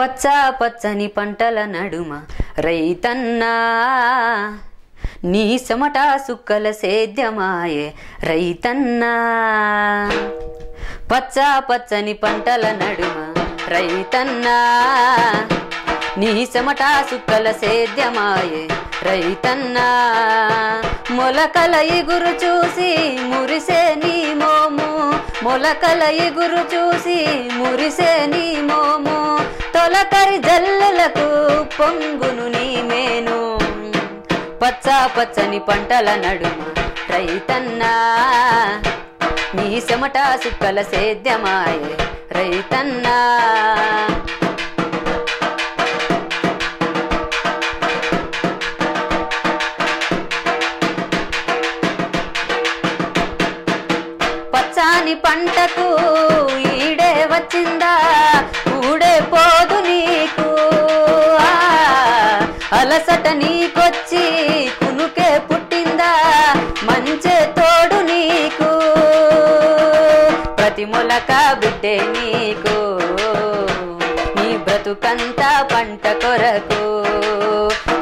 పచ్చ పచ్చని పంటల నడుమ రైతన్నా నీ చెమట సుక్కల సేద్యమాయే రైతన్నా. పచ్చ పచ్చని పంటల నడుమ రైతన్నా నీ చెమట సుక్కల సేద్యమాయే రైతన్నా. మొలకల ఇగురు చూసి మురిసే నీ మోము మొలకల ఇగురు చూసి మురిసే నీ మోము తొలకరి జల్లులకు పొంగును నీ మేను. పచ్చ పచ్చని పంటల నడుమ రైతన్నా. నీ చెమట సుక్కల సేద్యమాయే రైతన్నా. పచ్చాని పంటకు ఈడే వచ్చిందా? అలసట నీకొచ్చి కునుకే పుట్టిందా? మంచే తోడు నీకు. ప్రతి మొలక బిడ్డే నీకు. నీ బ్రతుకంతా పంట కొరకు.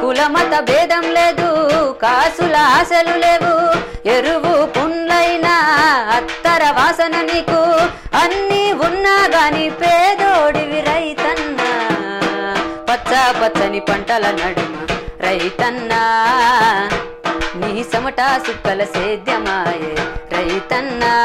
కులమత భేదం లేదు కాసుల ఆశలు లేవు. ఎరువు పుండ్లైనా అత్తర వాసన నీకు. అన్నీ ఉన్నా గాని పే పచ్చ పచ్చని పంటల నడుమ రైతన్నా. నీ సమటా సుక్కల సేద్యమాయే రైతన్నా.